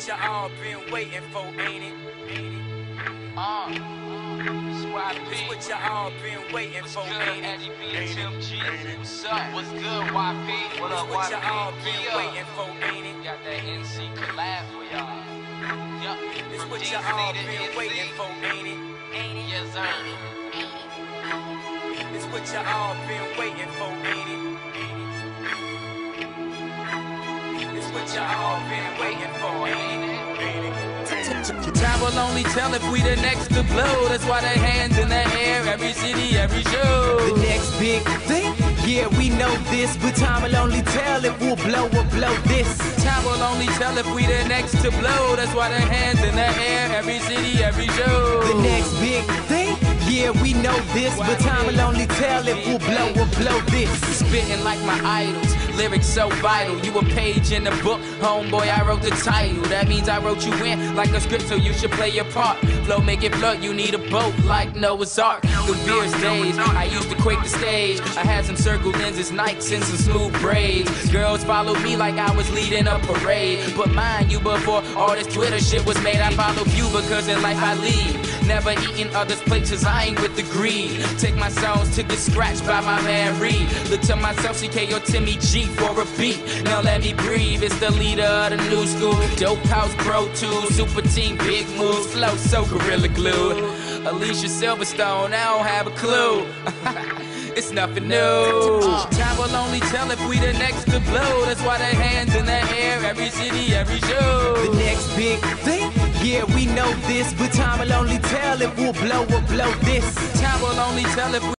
what you all been waiting for, ain't it? Ain't it? Uh, It's what you all been waiting What's for, good, ain't it? Eddie B and Ain't it? Ain't it? What's up? What's good, YP? What up, what you all been Yeah. waiting for, ain't it? Got that NC collab for y'all. Yup. It's what you all been waiting for, ain't it? Ain't it? Yes, sir. It's what you all been waiting for, ain't it? Ain't it? It's what you all been waiting for, ain't it? Time will only tell if we the next to blow. That's why the hands in the air, every city, every show. The next big thing, yeah, we know this, but time will only tell if we'll blow or blow this. Time will only tell if we the next to blow. That's why the hands in the air, every city, every show. The next big thing, yeah, we know this, but time will only tell if we'll blow or blow this. Spitting like my idols, lyrics so vital. You a page in the book, homeboy. I wrote the title. That means I wrote you in like a script, so you should play your part. Flow make it flood. You need a boat like Noah's Ark. The beer's days, I used to quake the stage. I had some circle lenses, Nikes, and some smooth braids. Girls followed me like I was leading a parade. But mind you, before all this Twitter shit was made, I followed you because in life I lead. Never eating others' plates, I ain't with the greed. Take my songs to get scratched by my man Reed. Look to myself, CK or Timmy G for a beat. Now let me breathe. It's the leader of the new school. Dope House Pro 2, Super Team, big moves, flow so gorilla glue. Alicia Silverstone, I don't have a clue. it's nothing new. Time will only tell if we the next to blow. That's why the hands in the air, every city, every show. The next big thing, yeah, we know this, but time will only tell if we'll blow or blow this. Time will only tell if we